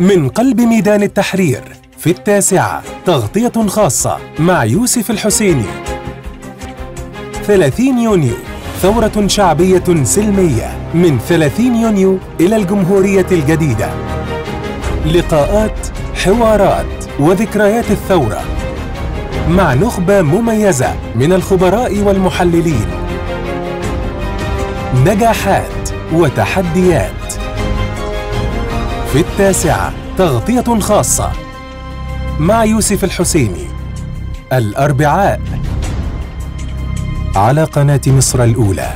من قلب ميدان التحرير في التاسعة تغطية خاصة مع يوسف الحسيني. 30 يونيو ثورة شعبية سلمية. من 30 يونيو إلى الجمهورية الجديدة. لقاءات حوارات وذكريات الثورة. مع نخبة مميزة من الخبراء والمحللين. نجاحات وتحديات. في التاسعة تغطية خاصة مع يوسف الحسيني. الأربعاء على قناة مصر الأولى.